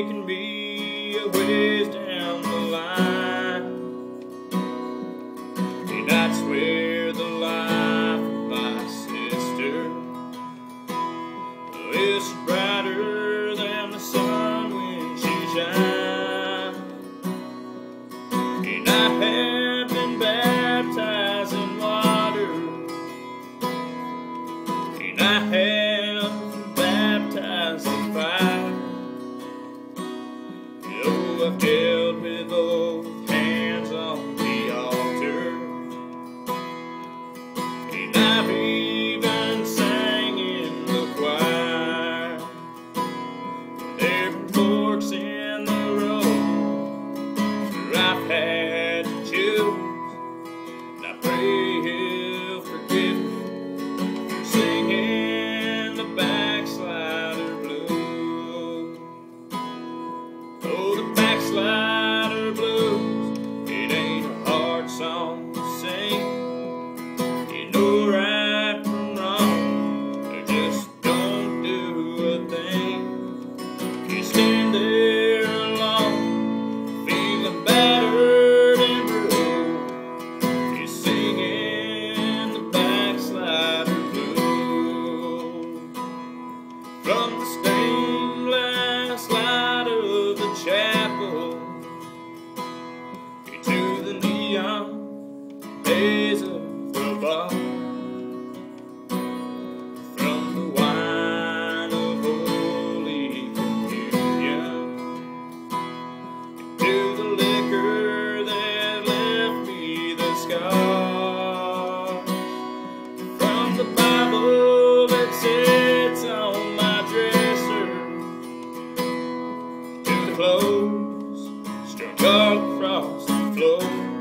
can be From the Bible that sits on my dresser to the clothes strung across the floor.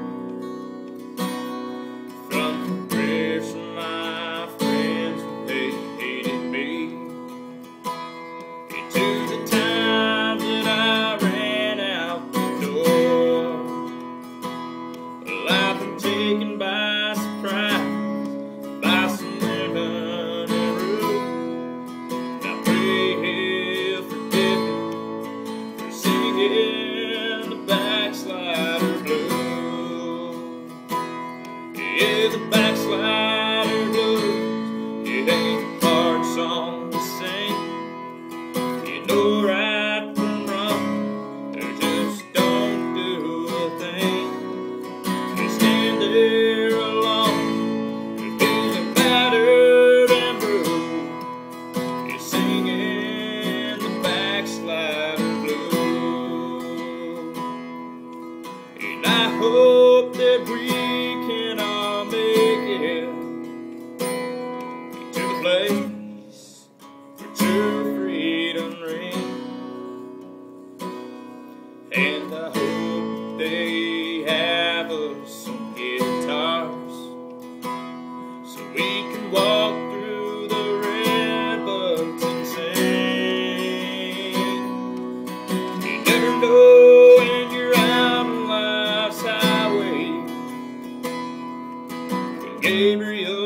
hope that we can all make it to the place where true freedom reigns. And I hope they have us some guitars so we can walk. Gabriel.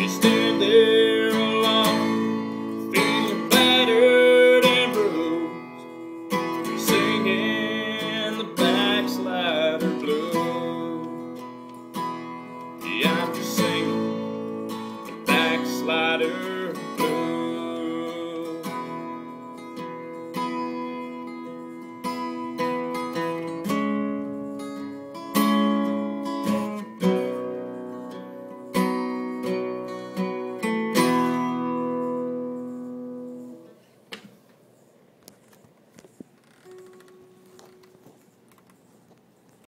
You stand there.